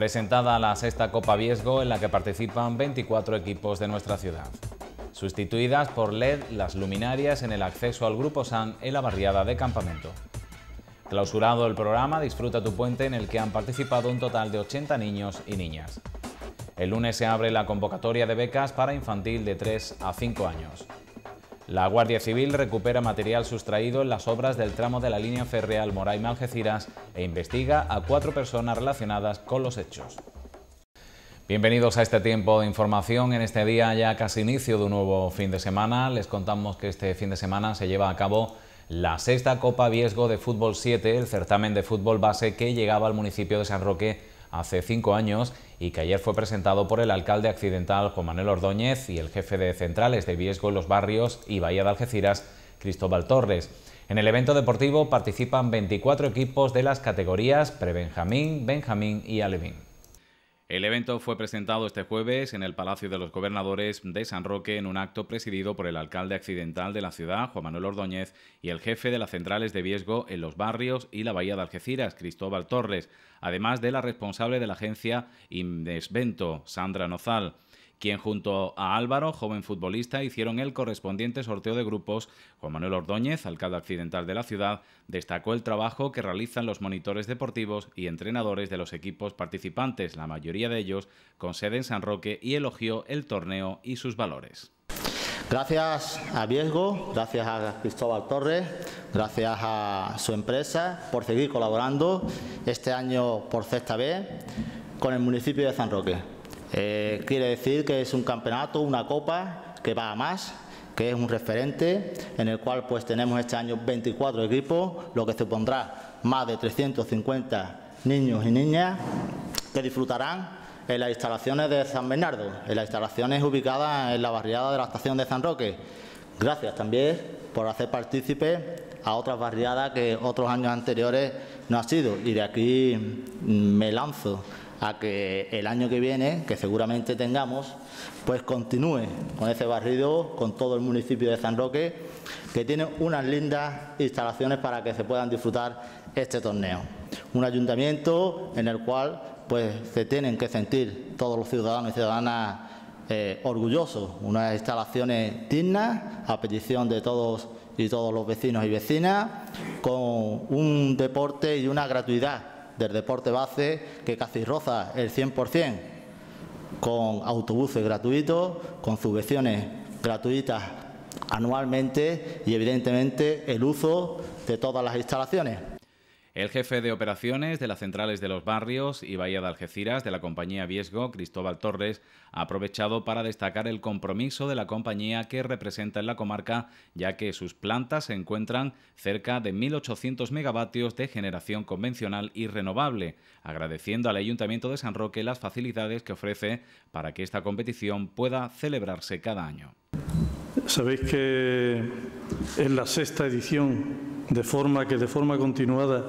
Presentada la sexta Copa Viesgo en la que participan 24 equipos de nuestra ciudad. Sustituidas por LED las luminarias en el acceso al Grupo San en la barriada de Campamento. Clausurado el programa Disfruta tu puente en el que han participado un total de 80 niños y niñas. El lunes se abre la convocatoria de becas para infantil de 3 a 5 años. La Guardia Civil recupera material sustraído en las obras del tramo de la línea férrea Almoraima-Algeciras e investiga a cuatro personas relacionadas con los hechos. Bienvenidos a este tiempo de información. En este día, ya casi inicio de un nuevo fin de semana, les contamos que este fin de semana se lleva a cabo la sexta Copa Viesgo de Fútbol 7, el certamen de fútbol base que llegaba al municipio de San Roque hace cinco años y que ayer fue presentado por el alcalde accidental Juan Manuel Ordóñez y el jefe de centrales de Viesgo en los barrios y Bahía de Algeciras, Cristóbal Torres. En el evento deportivo participan 24 equipos de las categorías Prebenjamín, Benjamín y Alevín. El evento fue presentado este jueves en el Palacio de los Gobernadores de San Roque en un acto presidido por el alcalde accidental de la ciudad, Juan Manuel Ordóñez, y el jefe de las centrales de Viesgo en los barrios y la Bahía de Algeciras, Cristóbal Torres, además de la responsable de la agencia Indesvento, Sandra Nozal quien junto a Álvaro, joven futbolista, hicieron el correspondiente sorteo de grupos. Juan Manuel Ordóñez, alcalde accidental de la ciudad, destacó el trabajo que realizan los monitores deportivos y entrenadores de los equipos participantes, la mayoría de ellos con sede en San Roque, y elogió el torneo y sus valores. Gracias a Viesgo, gracias a Cristóbal Torres, gracias a su empresa por seguir colaborando este año por sexta vez con el municipio de San Roque. Eh, quiere decir que es un campeonato, una copa que va a más, que es un referente en el cual pues tenemos este año 24 equipos, lo que supondrá más de 350 niños y niñas que disfrutarán en las instalaciones de San Bernardo, en las instalaciones ubicadas en la barriada de la estación de San Roque. Gracias también por hacer partícipe a otras barriadas que otros años anteriores no ha sido. Y de aquí me lanzo a que el año que viene, que seguramente tengamos, pues continúe con ese barrido, con todo el municipio de San Roque, que tiene unas lindas instalaciones para que se puedan disfrutar este torneo. Un ayuntamiento en el cual pues se tienen que sentir todos los ciudadanos y ciudadanas eh, orgullosos, unas instalaciones dignas, a petición de todos y todos los vecinos y vecinas, con un deporte y una gratuidad del deporte base que casi roza el 100%, con autobuses gratuitos, con subvenciones gratuitas anualmente y evidentemente el uso de todas las instalaciones. El jefe de operaciones de las centrales de los barrios y Bahía de Algeciras de la compañía Viesgo, Cristóbal Torres, ha aprovechado para destacar el compromiso de la compañía que representa en la comarca, ya que sus plantas se encuentran cerca de 1.800 megavatios de generación convencional y renovable, agradeciendo al Ayuntamiento de San Roque las facilidades que ofrece para que esta competición pueda celebrarse cada año. Sabéis que es la sexta edición de forma que de forma continuada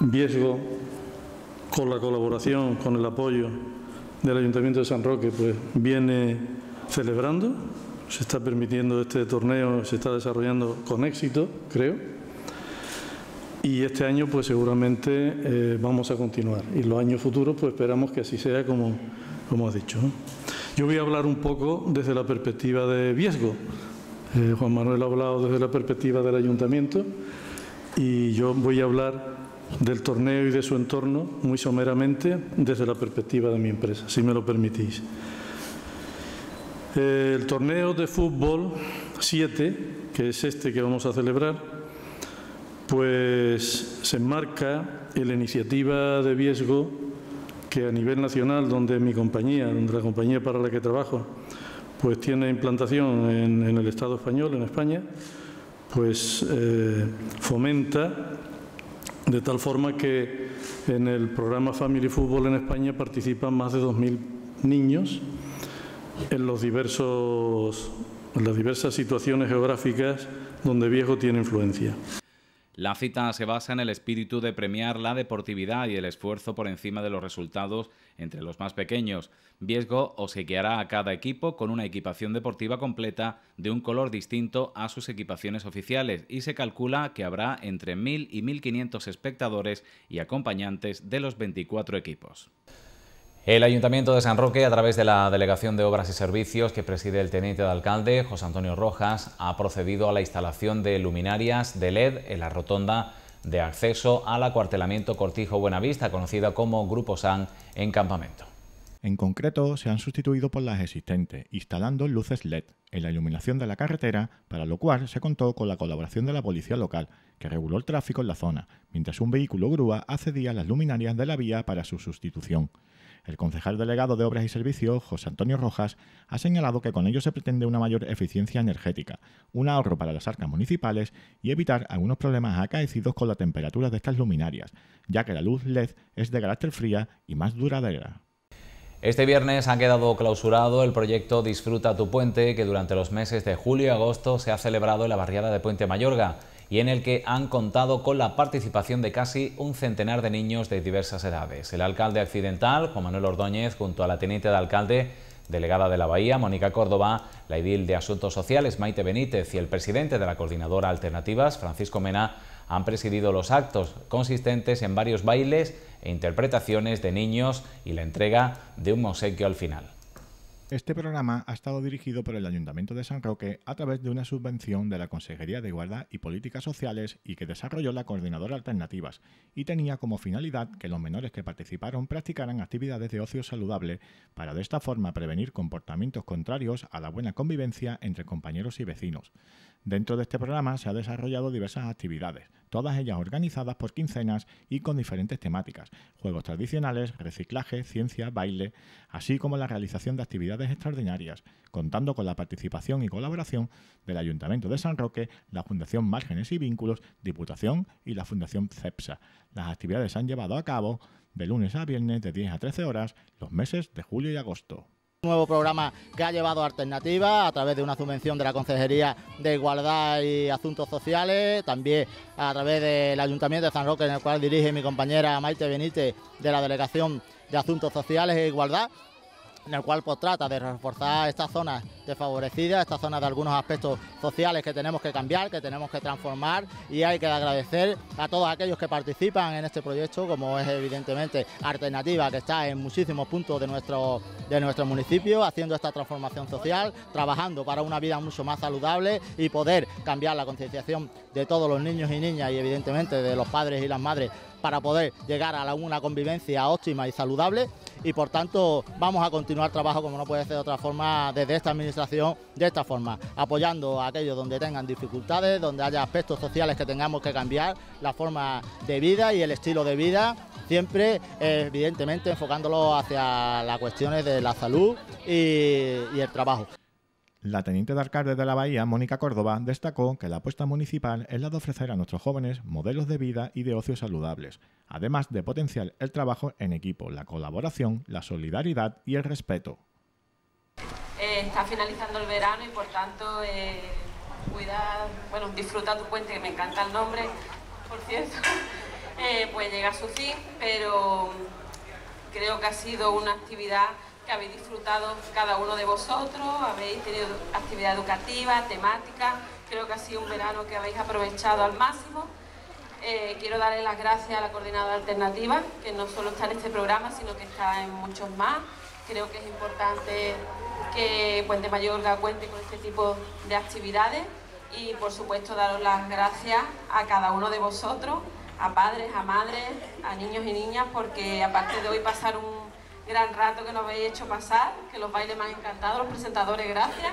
Viesgo, con la colaboración, con el apoyo del Ayuntamiento de San Roque, pues viene celebrando, se está permitiendo este torneo, se está desarrollando con éxito, creo, y este año pues seguramente eh, vamos a continuar y los años futuros pues esperamos que así sea como, como has dicho. Yo voy a hablar un poco desde la perspectiva de Viesgo, eh, Juan Manuel ha hablado desde la perspectiva del ayuntamiento y yo voy a hablar del torneo y de su entorno muy someramente desde la perspectiva de mi empresa, si me lo permitís. El torneo de fútbol 7, que es este que vamos a celebrar, pues se enmarca en la iniciativa de Viesgo que a nivel nacional, donde mi compañía, donde la compañía para la que trabajo, pues tiene implantación en, el Estado español, en España, pues eh, fomenta de tal forma que en el programa Family Football en España participan más de 2.000 niños en, los diversos, en las diversas situaciones geográficas donde Viejo tiene influencia. La cita se basa en el espíritu de premiar la deportividad y el esfuerzo por encima de los resultados entre los más pequeños. Viesgo obsequiará a cada equipo con una equipación deportiva completa de un color distinto a sus equipaciones oficiales y se calcula que habrá entre 1.000 y 1.500 espectadores y acompañantes de los 24 equipos. El Ayuntamiento de San Roque, a través de la Delegación de Obras y Servicios que preside el teniente de alcalde, José Antonio Rojas, ha procedido a la instalación de luminarias de LED en la rotonda de acceso al acuartelamiento Cortijo Buenavista, conocida como Grupo SAN en Campamento. En concreto, se han sustituido por las existentes, instalando luces LED en la iluminación de la carretera, para lo cual se contó con la colaboración de la policía local, que reguló el tráfico en la zona, mientras un vehículo grúa accedía a las luminarias de la vía para su sustitución. El concejal delegado de Obras y Servicios, José Antonio Rojas, ha señalado que con ello se pretende una mayor eficiencia energética, un ahorro para las arcas municipales y evitar algunos problemas acaecidos con la temperatura de estas luminarias, ya que la luz LED es de carácter fría y más duradera. Este viernes ha quedado clausurado el proyecto Disfruta tu puente, que durante los meses de julio y agosto se ha celebrado en la barriada de Puente Mayorga y en el que han contado con la participación de casi un centenar de niños de diversas edades. El alcalde accidental, Juan Manuel Ordóñez, junto a la teniente de alcalde, delegada de la Bahía, Mónica Córdoba, la edil de Asuntos Sociales, Maite Benítez, y el presidente de la Coordinadora Alternativas, Francisco Mena, han presidido los actos consistentes en varios bailes e interpretaciones de niños y la entrega de un obsequio al final. Este programa ha estado dirigido por el Ayuntamiento de San Roque a través de una subvención de la Consejería de Igualdad y Políticas Sociales y que desarrolló la Coordinadora Alternativas y tenía como finalidad que los menores que participaron practicaran actividades de ocio saludable para de esta forma prevenir comportamientos contrarios a la buena convivencia entre compañeros y vecinos. Dentro de este programa se han desarrollado diversas actividades, todas ellas organizadas por quincenas y con diferentes temáticas, juegos tradicionales, reciclaje, ciencia, baile, así como la realización de actividades extraordinarias, contando con la participación y colaboración del Ayuntamiento de San Roque, la Fundación Márgenes y Vínculos, Diputación y la Fundación CEPSA. Las actividades se han llevado a cabo de lunes a viernes de 10 a 13 horas los meses de julio y agosto. Nuevo programa que ha llevado Alternativa a través de una subvención de la Consejería de Igualdad y Asuntos Sociales, también a través del Ayuntamiento de San Roque, en el cual dirige mi compañera Maite Benítez de la Delegación de Asuntos Sociales e Igualdad en el cual pues, trata de reforzar estas zonas desfavorecidas, estas zonas de algunos aspectos sociales que tenemos que cambiar, que tenemos que transformar y hay que agradecer a todos aquellos que participan en este proyecto, como es evidentemente Alternativa, que está en muchísimos puntos de nuestro, de nuestro municipio, haciendo esta transformación social, trabajando para una vida mucho más saludable y poder cambiar la concienciación de todos los niños y niñas y evidentemente de los padres y las madres para poder llegar a una convivencia óptima y saludable y por tanto vamos a continuar trabajo como no puede ser de otra forma desde esta administración de esta forma, apoyando a aquellos donde tengan dificultades, donde haya aspectos sociales que tengamos que cambiar, la forma de vida y el estilo de vida, siempre evidentemente enfocándolo hacia las cuestiones de la salud y el trabajo. La teniente de alcalde de la Bahía, Mónica Córdoba, destacó que la apuesta municipal es la de ofrecer a nuestros jóvenes modelos de vida y de ocio saludables, además de potenciar el trabajo en equipo, la colaboración, la solidaridad y el respeto. Eh, está finalizando el verano y por tanto eh, cuida, bueno, disfruta tu puente, que me encanta el nombre, por cierto, eh, pues llega a su fin, pero creo que ha sido una actividad que habéis disfrutado cada uno de vosotros, habéis tenido actividad educativa, temática, creo que ha sido un verano que habéis aprovechado al máximo. Eh, quiero darle las gracias a la Coordinadora Alternativa, que no solo está en este programa, sino que está en muchos más. Creo que es importante que Puente Mayorga cuente con este tipo de actividades y, por supuesto, daros las gracias a cada uno de vosotros, a padres, a madres, a niños y niñas, porque aparte de hoy pasar un gran rato que nos habéis hecho pasar, que los bailes me han encantado, los presentadores, gracias.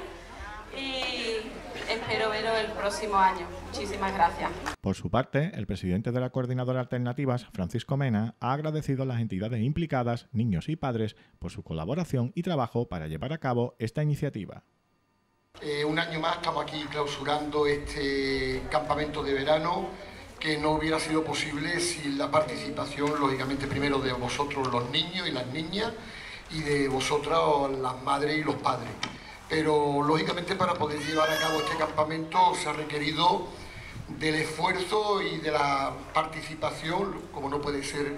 Y espero veros el próximo año. Muchísimas gracias. Por su parte, el presidente de la Coordinadora Alternativas, Francisco Mena, ha agradecido a las entidades implicadas, niños y padres, por su colaboración y trabajo para llevar a cabo esta iniciativa. Eh, un año más estamos aquí clausurando este campamento de verano que no hubiera sido posible sin la participación, lógicamente, primero de vosotros los niños y las niñas y de vosotras las madres y los padres. Pero, lógicamente, para poder llevar a cabo este campamento se ha requerido del esfuerzo y de la participación, como no puede ser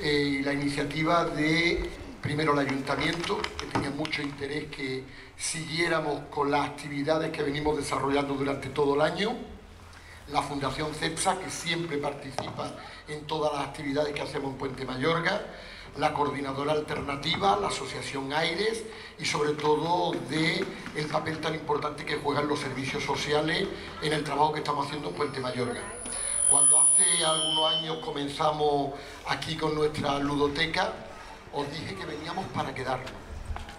eh, la iniciativa de primero el ayuntamiento, que tenía mucho interés que siguiéramos con las actividades que venimos desarrollando durante todo el año, la Fundación CEPSA, que siempre participa en todas las actividades que hacemos en Puente Mayorga, la coordinadora alternativa, la asociación Aires y sobre todo de el papel tan importante que juegan los servicios sociales en el trabajo que estamos haciendo en Puente Mayorga. Cuando hace algunos años comenzamos aquí con nuestra ludoteca, os dije que veníamos para quedarnos.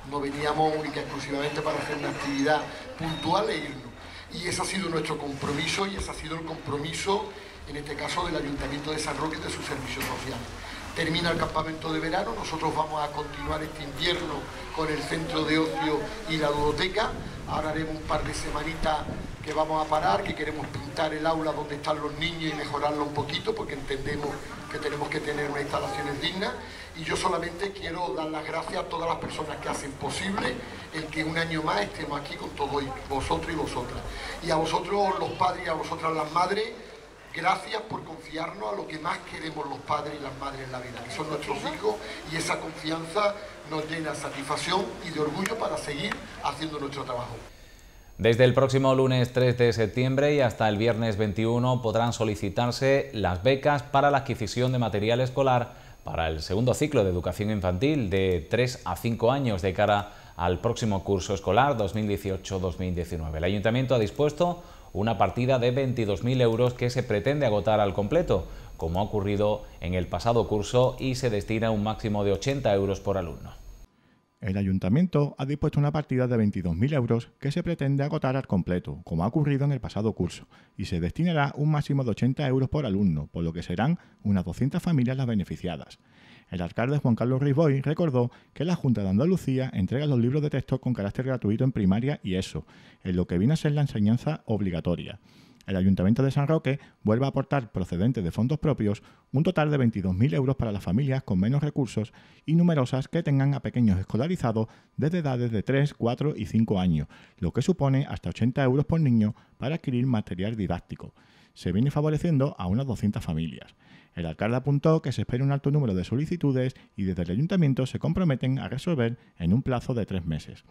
No veníamos única exclusivamente para hacer una actividad puntual e irnos. Y ese ha sido nuestro compromiso y ese ha sido el compromiso, en este caso, del Ayuntamiento de San Roque y de sus servicios sociales termina el campamento de verano, nosotros vamos a continuar este invierno con el centro de ocio y la ludoteca, ahora haremos un par de semanitas que vamos a parar, que queremos pintar el aula donde están los niños y mejorarlo un poquito porque entendemos que tenemos que tener unas instalaciones dignas y yo solamente quiero dar las gracias a todas las personas que hacen posible el que un año más estemos aquí con todos vosotros y vosotras. Y a vosotros los padres y a vosotras las madres, Gracias por confiarnos a lo que más queremos los padres y las madres en la vida, que son nuestros hijos, y esa confianza nos llena de satisfacción y de orgullo para seguir haciendo nuestro trabajo. Desde el próximo lunes 3 de septiembre y hasta el viernes 21 podrán solicitarse las becas para la adquisición de material escolar para el segundo ciclo de educación infantil de 3 a 5 años de cara al próximo curso escolar 2018-2019. El Ayuntamiento ha dispuesto una partida de 22.000 euros que se pretende agotar al completo, como ha ocurrido en el pasado curso y se destina un máximo de 80 euros por alumno. El ayuntamiento ha dispuesto una partida de 22.000 euros que se pretende agotar al completo, como ha ocurrido en el pasado curso, y se destinará un máximo de 80 euros por alumno, por lo que serán unas 200 familias las beneficiadas. El alcalde Juan Carlos Riboy recordó que la Junta de Andalucía entrega los libros de texto con carácter gratuito en primaria y eso, en lo que viene a ser la enseñanza obligatoria. El Ayuntamiento de San Roque vuelve a aportar, procedente de fondos propios, un total de 22.000 euros para las familias con menos recursos y numerosas que tengan a pequeños escolarizados desde edades de 3, 4 y 5 años, lo que supone hasta 80 euros por niño para adquirir material didáctico. Se viene favoreciendo a unas 200 familias. El alcalde apuntó que se espera un alto número de solicitudes y desde el ayuntamiento se comprometen a resolver en un plazo de tres meses.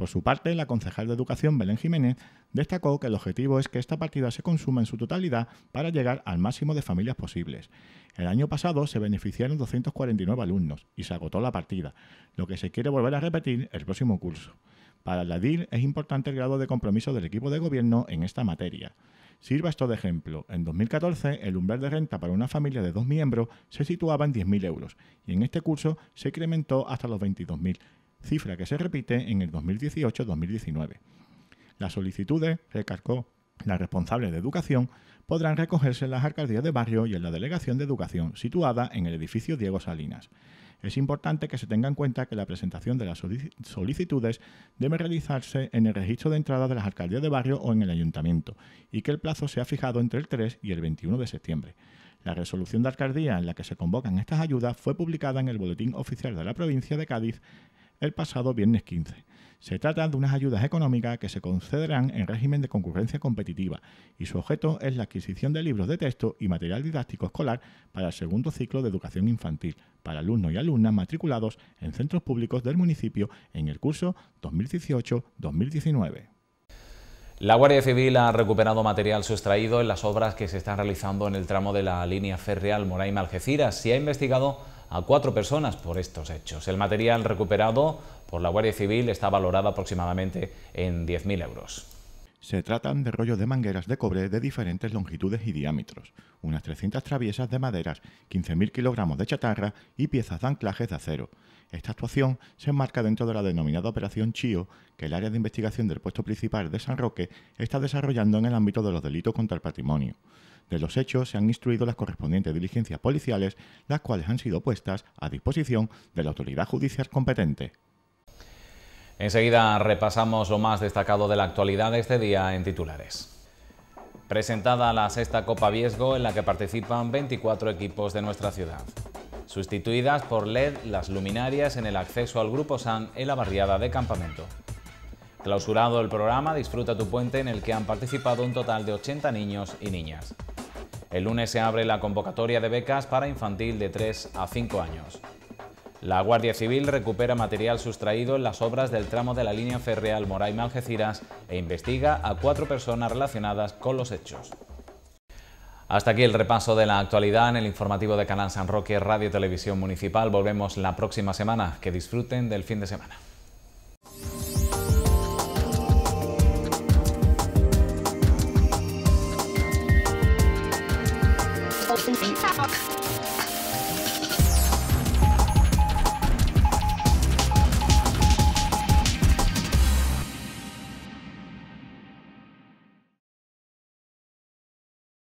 Por su parte, la concejal de Educación, Belén Jiménez, destacó que el objetivo es que esta partida se consuma en su totalidad para llegar al máximo de familias posibles. El año pasado se beneficiaron 249 alumnos y se agotó la partida, lo que se quiere volver a repetir el próximo curso. Para la DIR es importante el grado de compromiso del equipo de gobierno en esta materia. Sirva esto de ejemplo. En 2014, el umbral de renta para una familia de dos miembros se situaba en 10.000 euros y en este curso se incrementó hasta los 22.000, cifra que se repite en el 2018-2019. Las solicitudes, recargó la responsable de educación, podrán recogerse en las alcaldías de barrio y en la delegación de educación situada en el edificio Diego Salinas es importante que se tenga en cuenta que la presentación de las solicitudes debe realizarse en el registro de entrada de las alcaldías de barrio o en el ayuntamiento y que el plazo sea fijado entre el 3 y el 21 de septiembre. La resolución de alcaldía en la que se convocan estas ayudas fue publicada en el Boletín Oficial de la Provincia de Cádiz el pasado viernes 15. Se trata de unas ayudas económicas que se concederán en régimen de concurrencia competitiva y su objeto es la adquisición de libros de texto y material didáctico escolar para el segundo ciclo de educación infantil para alumnos y alumnas matriculados en centros públicos del municipio en el curso 2018-2019. La Guardia Civil ha recuperado material sustraído en las obras que se están realizando en el tramo de la línea férrea Almoraima-Algeciras y ha investigado a cuatro personas por estos hechos. El material recuperado por la Guardia Civil está valorado aproximadamente en 10.000 euros. Se tratan de rollos de mangueras de cobre de diferentes longitudes y diámetros, unas 300 traviesas de maderas, 15.000 kilogramos de chatarra y piezas de anclajes de acero. Esta actuación se enmarca dentro de la denominada Operación Chío, que el área de investigación del puesto principal de San Roque está desarrollando en el ámbito de los delitos contra el patrimonio. De los hechos se han instruido las correspondientes diligencias policiales, las cuales han sido puestas a disposición de la autoridad judicial competente. Enseguida repasamos lo más destacado de la actualidad de este día en titulares. Presentada la sexta Copa Viesgo en la que participan 24 equipos de nuestra ciudad. Sustituidas por LED las luminarias en el acceso al Grupo San en la barriada de Campamento. Clausurado el programa Disfruta tu puente en el que han participado un total de 80 niños y niñas. El lunes se abre la convocatoria de becas para infantil de 3 a 5 años. La Guardia Civil recupera material sustraído en las obras del tramo de la línea férrea Almoray-Malgeciras e investiga a cuatro personas relacionadas con los hechos. Hasta aquí el repaso de la actualidad en el informativo de Canal San Roque Radio Televisión Municipal. Volvemos la próxima semana. Que disfruten del fin de semana.